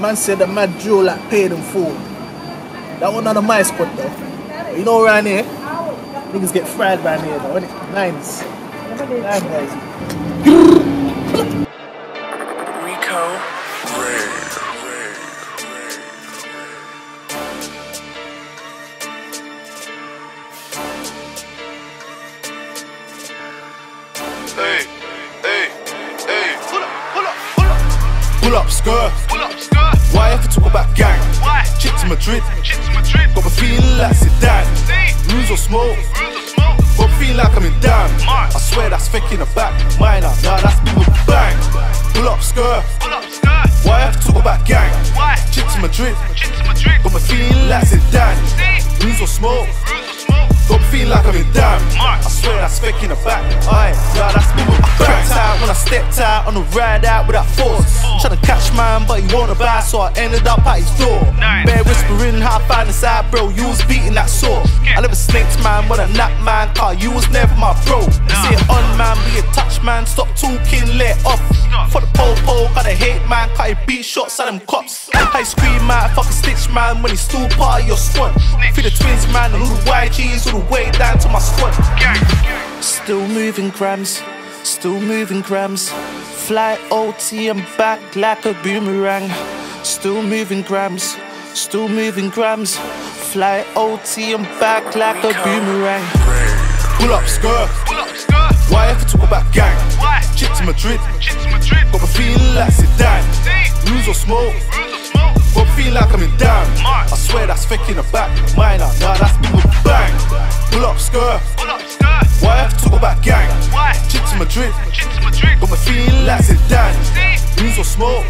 Man said the mad drill like paid him full. That one on the my spot though. You know around here, eh? niggas get fried around here though, innit? Nines. Nine guys. Rico. Hey, hey, hey. Pull up, pull up, pull up. Pull up, skirt. Why have to talk about gang? Why? Chip to Madrid. Shit to Madrid. Got me feeling like Zidane. Rules or smoke. Got me feeling like I'm in damn. I swear that's fake in the back. Minor, nah, that's me with bang. Pull up, skirt. Why have to talk about gang? Why? Chip to Madrid. Shit to Madrid. Got me feeling like Zidane. Rules or smoke. Rules of smoke. Got me feeling like I'm in damn. I swear that's fake in the back. Aye, nah, that's me with bang. Stepped out on the ride out without force. Tryna catch man, but he wanna buy, so I ended up at his door. Bear whispering how I found this out, bro. You was beating that sore. I never snaked man, but a nap man, car. You was never my bro. See it on man, be a touch man. Stop talking, let off. For the pole pole, got a hate man, cut a beat shots at them cops. I scream out, fucking stitch man when he's still part of your squad. Feel the twins man, and all the YGs all the way down to my squad. Still moving grams, still moving grams. Fly OT and back like a boomerang. Still moving grams, still moving grams. Fly OT and back like a boomerang. Pull up, skirt. Pull up. Why ever talk about gang? Why? Chip to Madrid. Madrid. Got me feeling like Zidane. Rules or smoke. Got feeling like I'm in damn. I swear that's fake in the back. Minor, nah, that's me with bang. Pull up, skirt. Pull up, skirt. To Got me feeling like Zidane. Rules or smoke.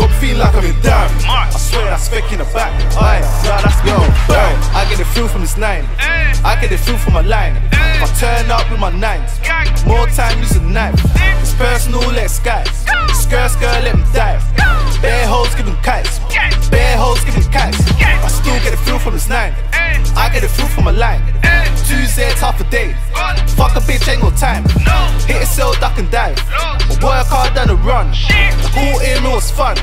Me feeling like I'm in damn. I swear that's fake in the back. Aye, nah, that's me with bang. I get it feel from this nine. I get it feel from my line. If I turn up with my nines, more time a knife. It's personal, let's skies. Skirt, skirt, let him dive. Bare hoes giving kites. Bare hoes giving kites. I still get it feel from this nine. I get it feel from my line. Tuesday, half a day. Fuck a bitch, ain't got time. And dive. I work hard down the run. All in, all was fun.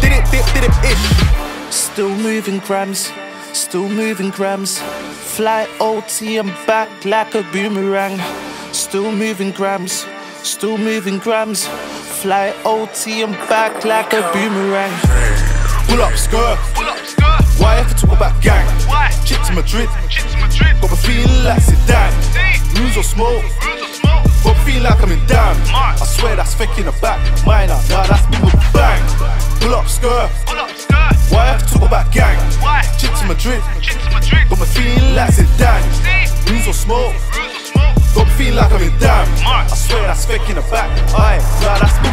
Did it, dip, did it, ish. Still moving grams, still moving grams. Fly OT and back like a boomerang. Still moving grams, still moving grams. Fly OT and back like a boomerang. Pull up, skirt. Why ever talk about gang? Chip to Madrid. Got me feeling like. See? Rules or smoke. Rules of smoke. Got me like I'm in damn. I swear that's fake in the back. Minor, nah, that's me with bang. Pull up, skirt. Pull up, skirt. Why ever talk about gang? Why? Chip to Madrid. Shit to Madrid. Got me feeling like Zidane. See? Rules or smoke. Rules of smoke. Got me feeling like I'm in damn. I swear that's fake in the back. Aye, nah, that's me